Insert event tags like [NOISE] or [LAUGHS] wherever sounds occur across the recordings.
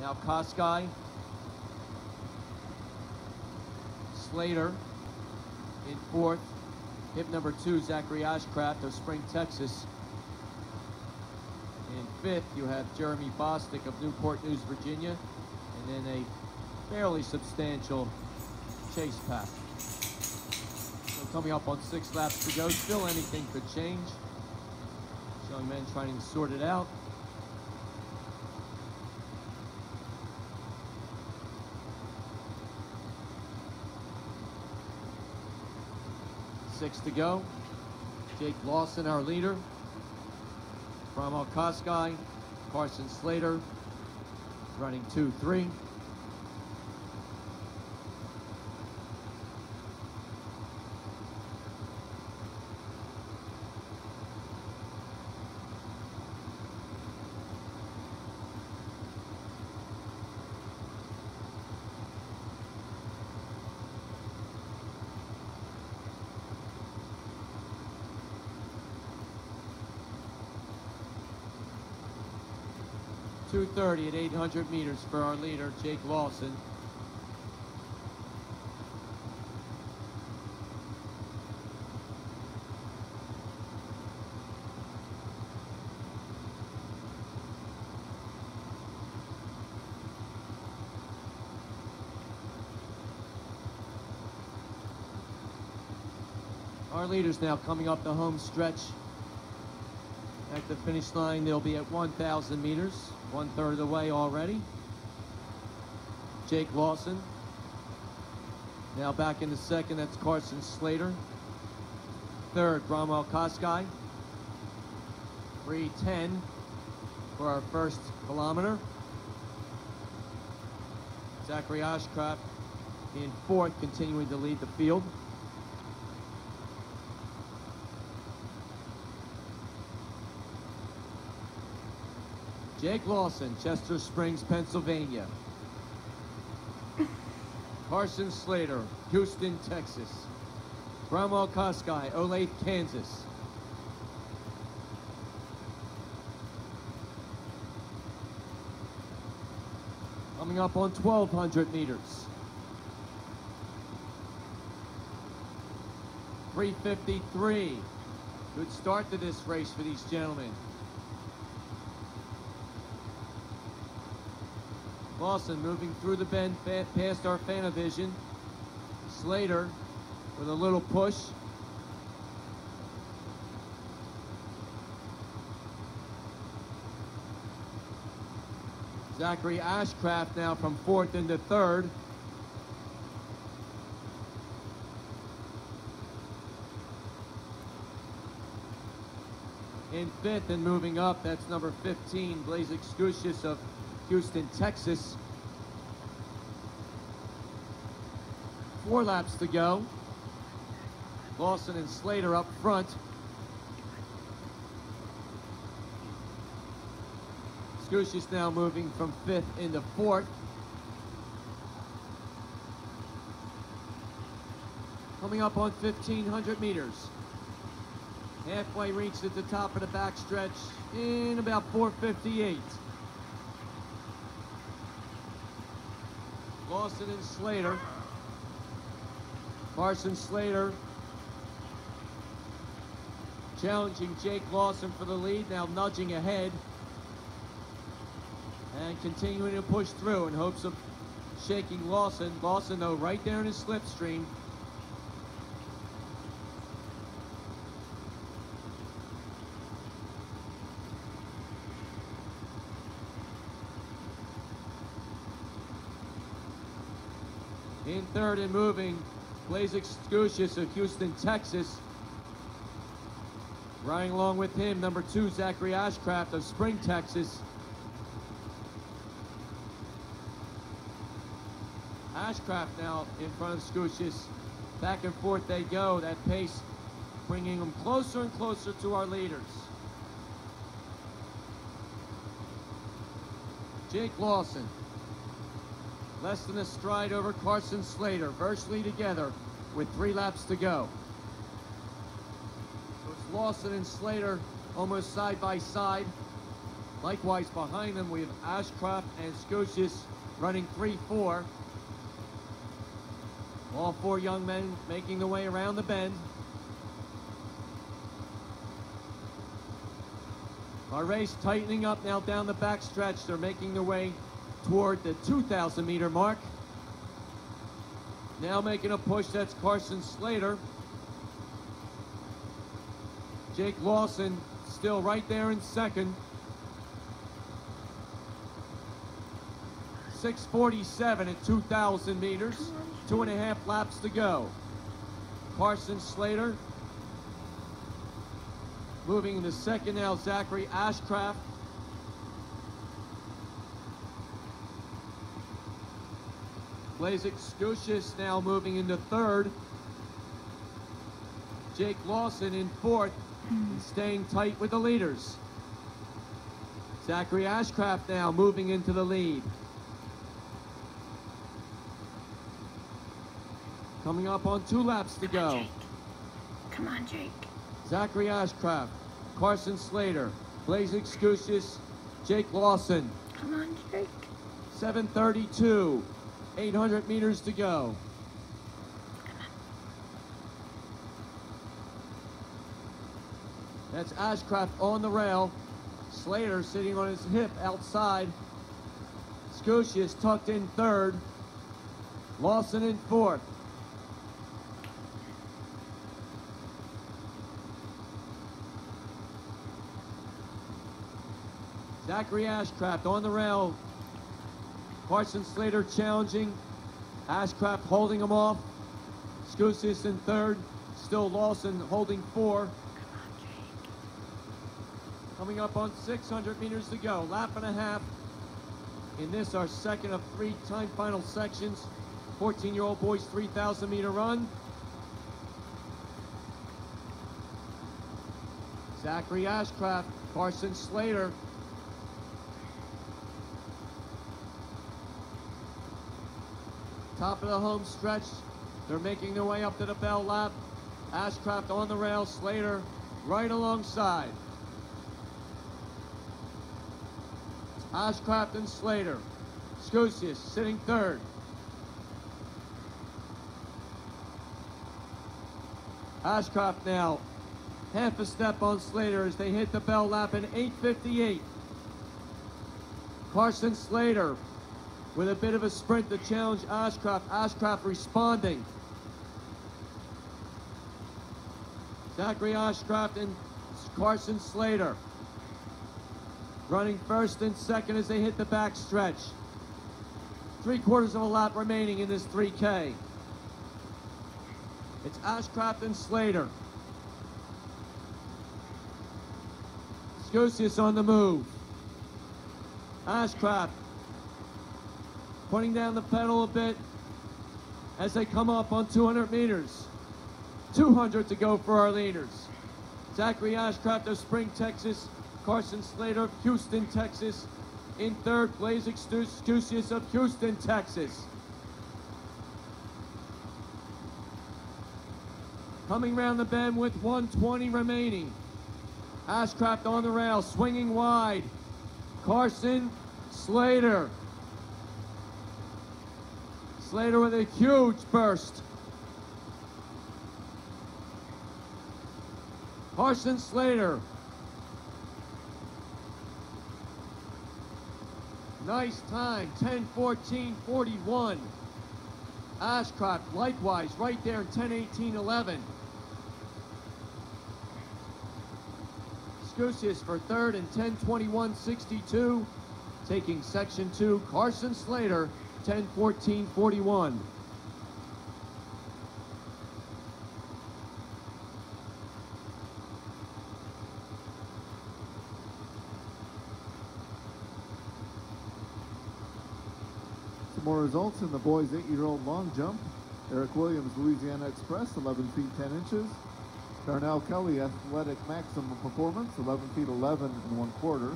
Now Koskai. Slater in fourth. Hip number two, Zachary Ashcraft of Spring, Texas. In fifth, you have Jeremy Bostic of Newport News, Virginia. And then a fairly substantial chase pack. So coming up on six laps to go. Still anything could change. Young men trying to sort it out. Six to go. Jake Lawson, our leader. Bramwell Koskai, Carson Slater, running two, three. Two thirty at eight hundred meters for our leader, Jake Lawson. Our leaders now coming up the home stretch. At the finish line, they'll be at 1,000 meters, one third of the way already. Jake Lawson. Now back in the second, that's Carson Slater. Third, Bramwell Koskai. 310 for our first kilometer. Zachary Ashcraft in fourth, continuing to lead the field. Jake Lawson, Chester Springs, Pennsylvania. [LAUGHS] Carson Slater, Houston, Texas. Bramwell Koskai, Olathe, Kansas. Coming up on 1,200 meters. 353. Good start to this race for these gentlemen. Lawson moving through the bend past our Fanavision. Slater with a little push. Zachary Ashcraft now from fourth into third. In fifth and moving up, that's number 15, Blaze Excusius of Houston, Texas. Four laps to go. Lawson and Slater up front. Scusius now moving from fifth into fourth. Coming up on 1,500 meters. Halfway reached at the top of the backstretch in about 458. Lawson and Slater. Carson Slater challenging Jake Lawson for the lead, now nudging ahead. And continuing to push through in hopes of shaking Lawson. Lawson, though, right there in his slipstream. In third and moving, Blaze Excusius of Houston, Texas. Riding along with him, number two, Zachary Ashcraft of Spring, Texas. Ashcraft now in front of Scusius. Back and forth they go. That pace bringing them closer and closer to our leaders. Jake Lawson. Less than a stride over Carson Slater, virtually together with three laps to go. So it's Lawson and Slater almost side by side. Likewise, behind them, we have Ashcraft and Scotius running 3-4. All four young men making their way around the bend. Our race tightening up now down the back stretch. They're making their way toward the 2,000 meter mark. Now making a push, that's Carson Slater. Jake Lawson still right there in second. 647 at 2,000 meters. Two and a half laps to go. Carson Slater moving into second now. Zachary Ashcraft. Blazik Scusius now moving into third. Jake Lawson in fourth and staying tight with the leaders. Zachary Ashcraft now moving into the lead. Coming up on two laps to go. Come on, Jake. Zachary Ashcraft, Carson Slater, Blazik Scusius, Jake Lawson. Come on, Jake. 732, 800 meters to go. That's Ashcraft on the rail. Slater sitting on his hip outside. Scusius tucked in third. Lawson in fourth. Zachary Ashcraft on the rail. Carson Slater challenging. Ashcraft holding him off. Scusius in third. Still Lawson holding four. Coming up on 600 meters to go. Lap and a half. In this, our second of three time final sections. 14 year old boys 3,000 meter run. Zachary Ashcraft, Carson Slater. Top of the home stretch. They're making their way up to the bell lap. Ashcraft on the rail, Slater right alongside. Ashcraft and Slater. Scusius sitting third. Ashcraft now half a step on Slater as they hit the bell lap in 8.58. Carson Slater with a bit of a sprint to challenge Ashcraft. Ashcraft responding. Zachary Ashcraft and Carson Slater running first and second as they hit the back stretch. Three quarters of a lap remaining in this 3K. It's Ashcraft and Slater. Scusius on the move. Ashcraft putting down the pedal a bit as they come up on 200 meters. 200 to go for our leaders. Zachary Ashcraft of Spring, Texas. Carson Slater of Houston, Texas. In third, Blazik Scusius of Houston, Texas. Coming round the bend with 120 remaining. Ashcraft on the rail, swinging wide. Carson Slater. Slater with a huge burst. Carson Slater. Nice time, 10 14 41. Ashcraft likewise right there in 10 18 11. Scusius for third and 10 21 62. Taking section two, Carson Slater 10 14 41. Some more results in the boys' eight-year-old long jump. Eric Williams, Louisiana Express, 11 feet 10 inches. Darnell Kelly, Athletic Maximum Performance, 11 feet 11 and one quarter.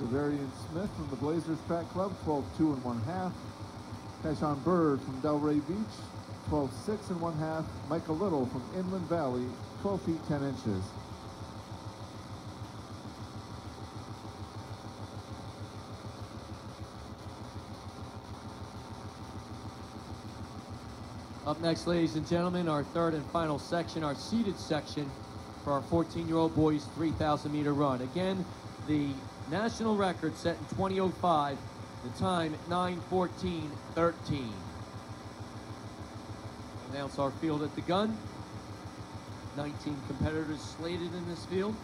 Bavarian Smith from the Blazers Track Club, 12 2 and one half. Kayshawn Bird from Delray Beach, 12 6 and 1 half. Michael Little from Inland Valley, 12 feet 10 inches. Up next, ladies and gentlemen, our third and final section, our seated section for our 14-year-old boys 3,000 meter run. Again, the national record set in 2005 the time 9:14:13. Announce our field at the gun. 19 competitors slated in this field.